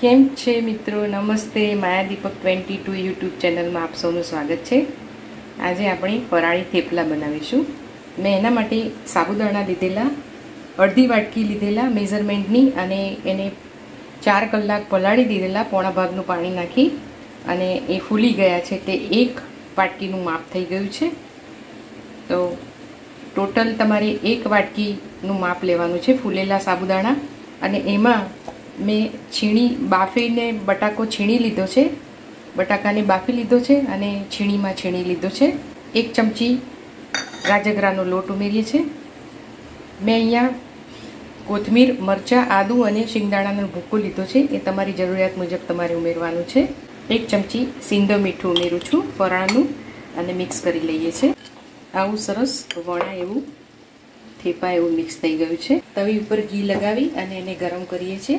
કેમ છે મિત્રો? નમસ્તે, Maya Deepak twenty two YouTube ચેનલમાં આપ સૌનું સ્વાગત છે. આજે આપણે ફરાળી થેપલા બનાવીશું. મેં એના માટે સાબુદાણા લીધેલા, અડધી વાટકી લીધેલા મેઝરમેન્ટની અને એને ચાર કલાક પલાળી દીધેલા પોણા ભાગનું પાણી નાખી અને એ ફૂલી ગયા છે તે એક વાટકીનું માપ થઈ ગયું છે. તો ટોટલ તમારે એક વાટકીનું માપ લેવાનું છે ફૂલેલા સાબુદાણા અને એમાં મેં છીણી બાફીને બટાકો છીણી લીધો છે. બટાકાને બાફી લીધો છે અને છીણીમાં છીણી લીધો છે. એક ચમચી રાજગરાનો લોટ ઉમેરીએ છીએ. મેં અહીંયા કોથમીર, મરચાં, આદું અને શિંગદાણાનો ભૂકો લીધો છે. એ તમારી જરૂરિયાત મુજબ તમારે ઉમેરવાનું છે. એક ચમચી સિંધો મીઠું ઉમેરું છું, ફરાળનું, અને મિક્સ કરી લઈએ છીએ. આવું સરસ વણા એવું, થેપા એવું મિક્સ થઈ ગયું છે. તવી ઉપર ઘી લગાવી અને એને ગરમ કરીએ છીએ.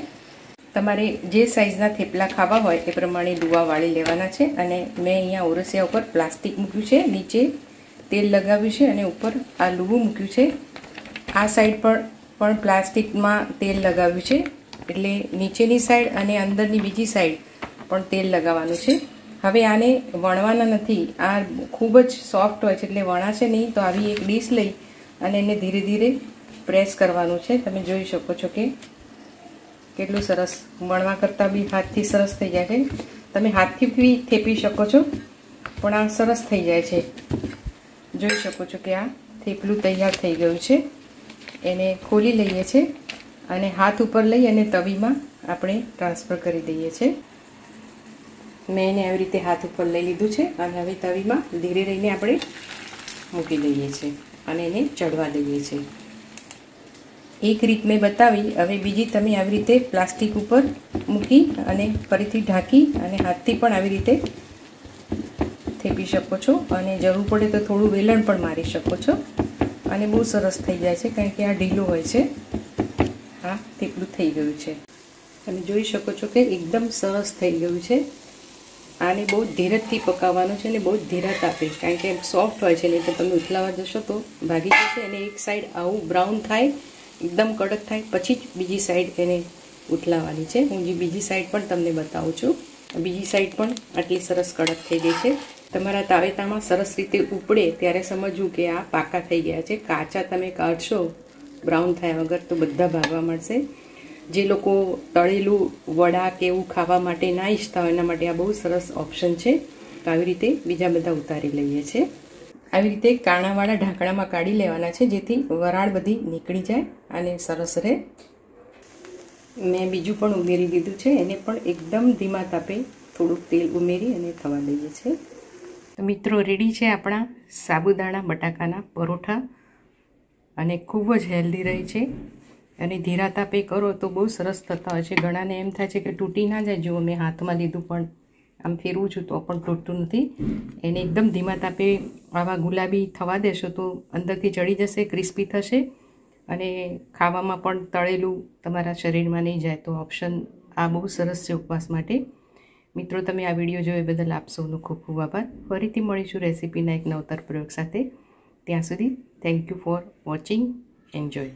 તમારે જે સાઇઝના થેપલા ખાવા હોય એ પ્રમાણે લુવા વાળી લેવાના છે અને મેં અહીંયા ઓરસિયા ઉપર પ્લાસ્ટિક મૂક્યું છે, નીચે તેલ લગાવ્યું છે અને ઉપર આ લુવું મૂક્યું છે. આ સાઈડ પર પણ પ્લાસ્ટિકમાં તેલ લગાવ્યું છે, એટલે નીચેની સાઈડ અને અંદરની બીજી સાઈડ પણ તેલ લગાવવાનું છે. હવે આને વણવાના નથી, આ ખૂબ જ સોફ્ટ હોય છે, એટલે વણાશે નહીં તો આવી એક ડીશ લઈ અને એને ધીરે ધીરે પ્રેસ કરવાનું છે. તમે જોઈ શકો છો કે કેટલું સરસ વણવા કરતાં બી હાથથી સરસ થઈ જાય છે. તમે હાથથી બી થેપી શકો છો, પણ આ સરસ થઈ જાય છે. જોઈ શકો છો કે આ થેપલું તૈયાર થઈ ગયું છે. એને ખોલી લઈએ છીએ અને હાથ ઉપર લઈ અને તવીમાં આપણે ટ્રાન્સફર કરી દઈએ છીએ મેં એને આવી રીતે હાથ ઉપર લઈ લીધું છે અને હવે તવીમાં ધીરે રહીને આપણે મૂકી દઈએ છીએ અને એને ચડવા દઈએ છીએ એક રીત મેં બતાવી. હવે બીજી તમે આવી રીતે પ્લાસ્ટિક ઉપર મૂકી અને ફરીથી ઢાંકી અને હાથથી પણ આવી રીતે થેપી શકો છો. અને જરૂર પડે તો થોડું વેલણ પણ મારી શકો છો. અને બહુ સરસ થઈ જાય છે, કારણ કે આ ઢીલું હોય છે. હા થેપલું થઈ ગયું છે. તમે જોઈ શકો છો કે એકદમ સરસ થઈ ગયું છે. આને બહુ ધીરજથી પકાવવાનું છે અને બહુ જ ધીરજ આપે કારણ કે સોફ્ટ હોય છે, નહીં તો તમે ઉથલાવા જશો તો ભાગી જશે અને એક સાઈડ આવું બ્રાઉન થાય એકદમ કડક થાય, પછી જ બીજી સાઈડ એને ઉથલાવાની છે. હું જે બીજી સાઈડ પણ તમને બતાવું છું. બીજી સાઈડ પણ આટલી સરસ કડક થઈ ગઈ છે. તમારા તાવેતામાં સરસ રીતે ઉપડે ત્યારે સમજવું કે આ પાકા થઈ ગયા છે. કાચા તમે કાઢશો બ્રાઉન થયા વગર તો બધા ભાગવા મળશે જે લોકો તળેલું વડા કે એવું ખાવા માટે ના ઈચ્છતા હોય, એના માટે આ બહુ સરસ ઓપ્શન છે. આવી રીતે બીજા બધા ઉતારી લઈએ છીએ. આવી રીતે કાણાવાળા ઢાંકણામાં કાઢી લેવાના છે, જેથી વરાળ બધી નીકળી જાય અને સરસ રહે. મેં બીજું પણ ઉમેરી દીધું છે, એને પણ એકદમ ધીમા તાપે થોડુંક તેલ ઉમેરી અને થવા દઈએ છીએ તો મિત્રો, રેડી છે આપણા સાબુદાણા, બટાકાના પરોઠા અને ખૂબ જ હેલ્ધી રહે છે. અને ધીરા તાપે કરો તો બહુ સરસ થતા હોય છે. ઘણાને એમ થાય છે કે તૂટી ના જાય જો મેં હાથમાં લીધું પણ. આમ ફેરવું છું તો પણ તૂટતું નથી. એને એકદમ ધીમા તાપે આવા ગુલાબી થવા દેશો તો અંદરથી ચડી જશે, ક્રિસ્પી થશે અને ખાવામાં પણ તળેલું તમારા શરીરમાં નહીં જાય તો ઓપ્શન આ બહુ સરસ છે ઉપવાસ માટે. મિત્રો, તમે આ વીડિયો જોયો બદલ આપ સૌનો ખૂબ ખૂબ આભાર. ફરીથી મળીશું રેસીપીના એક નવતર પ્રયોગ સાથે. ત્યાં સુધી thank you for watching enjoy